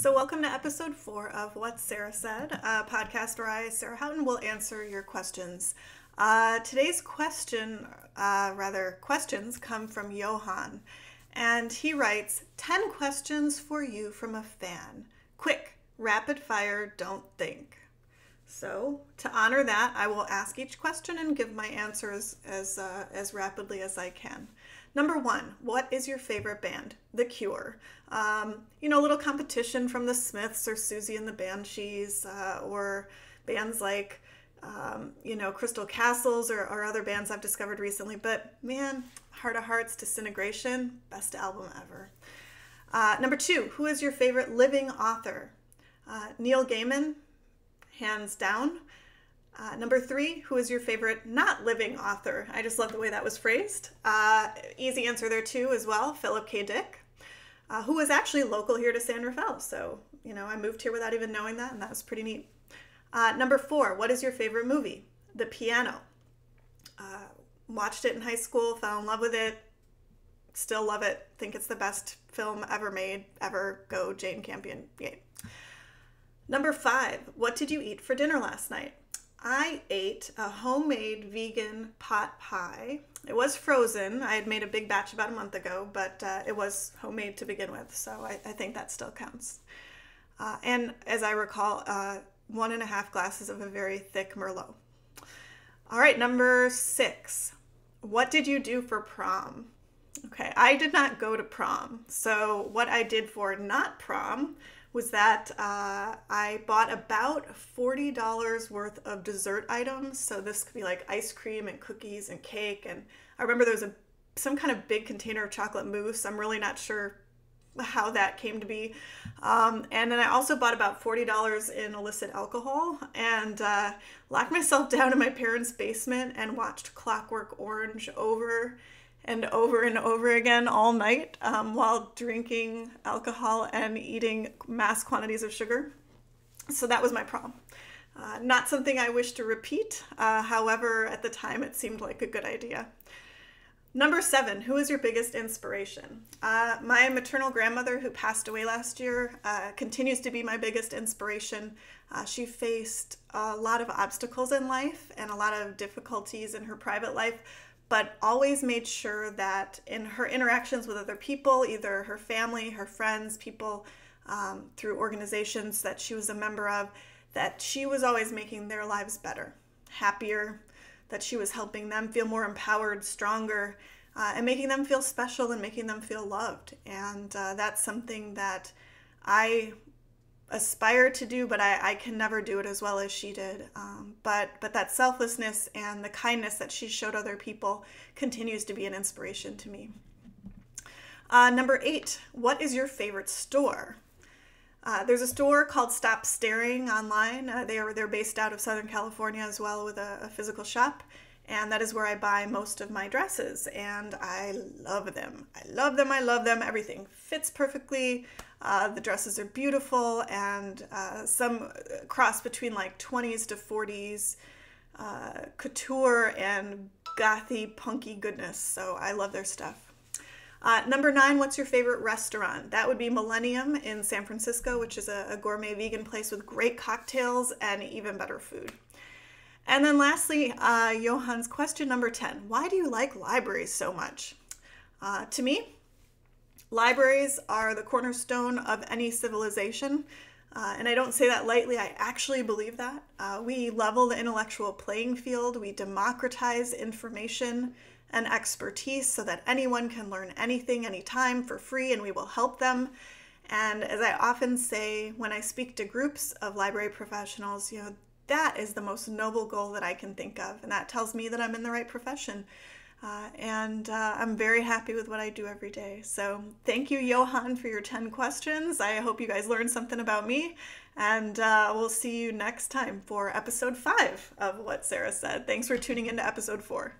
So, welcome to episode four of What Sarah Said, a podcast where I, Sarah Houghton, will answer your questions. Uh, today's question, uh, rather, questions come from Johan, and he writes 10 questions for you from a fan. Quick, rapid fire, don't think. So, to honor that, I will ask each question and give my answers as, uh, as rapidly as I can. Number one, what is your favorite band? The Cure. Um, you know, a little competition from the Smiths or Siouxsie and the Banshees, uh, or bands like, um, you know, Crystal Castles or, or other bands I've discovered recently. But man, Heart of Hearts, Disintegration, best album ever. Uh, number two, who is your favorite living author? Uh, Neil Gaiman, hands down. Uh, number three, who is your favorite not living author? I just love the way that was phrased. Uh, easy answer there too, as well. Philip K. Dick, uh, who was actually local here to San Rafael. So, you know, I moved here without even knowing that, and that was pretty neat. Uh, number four, what is your favorite movie? The Piano. Uh, watched it in high school, fell in love with it, still love it. Think it's the best film ever made, ever. Go Jane Campion. Yay. Number five, what did you eat for dinner last night? I ate a homemade vegan pot pie. It was frozen. I had made a big batch about a month ago, but uh, it was homemade to begin with, so I, I think that still counts. Uh, and as I recall, uh, one and a half glasses of a very thick Merlot. All right, number six. What did you do for prom? Okay, I did not go to prom. So, what I did for not prom was that uh, I bought about $40 worth of dessert items. So this could be like ice cream and cookies and cake. And I remember there was a some kind of big container of chocolate mousse. I'm really not sure how that came to be. Um, and then I also bought about $40 in illicit alcohol and uh, locked myself down in my parents' basement and watched Clockwork Orange over and over and over again all night um, while drinking alcohol and eating mass quantities of sugar. So that was my prom. Uh, not something I wish to repeat. Uh, however, at the time it seemed like a good idea. Number seven, who is your biggest inspiration? Uh, my maternal grandmother, who passed away last year, uh, continues to be my biggest inspiration. Uh, she faced a lot of obstacles in life and a lot of difficulties in her private life, but always made sure that in her interactions with other people, either her family, her friends, people um, through organizations that she was a member of, that she was always making their lives better, happier, that she was helping them feel more empowered, stronger, uh, and making them feel special and making them feel loved. And uh, that's something that I aspire to do, but I, I can never do it as well as she did. Um, but but that selflessness and the kindness that she showed other people continues to be an inspiration to me. Uh, number eight, what is your favorite store? Uh, there's a store called Stop Staring online. Uh, they are they're based out of Southern California as well with a, a physical shop and that is where I buy most of my dresses. And I love them. I love them. I love them. Everything fits perfectly. Uh, the dresses are beautiful and uh, some cross between like 20s to 40s uh, couture and gothy, punky goodness. So I love their stuff. Uh, number nine, what's your favorite restaurant? That would be Millennium in San Francisco, which is a, a gourmet vegan place with great cocktails and even better food. And then lastly, uh, Johan's question number 10 Why do you like libraries so much? Uh, to me, libraries are the cornerstone of any civilization. Uh, and I don't say that lightly, I actually believe that. Uh, we level the intellectual playing field, we democratize information and expertise so that anyone can learn anything, anytime for free, and we will help them. And as I often say when I speak to groups of library professionals, you know, that is the most noble goal that I can think of. And that tells me that I'm in the right profession. Uh, and uh, I'm very happy with what I do every day. So thank you, Johan, for your 10 questions. I hope you guys learned something about me. And uh, we'll see you next time for episode five of What Sarah Said. Thanks for tuning into episode four.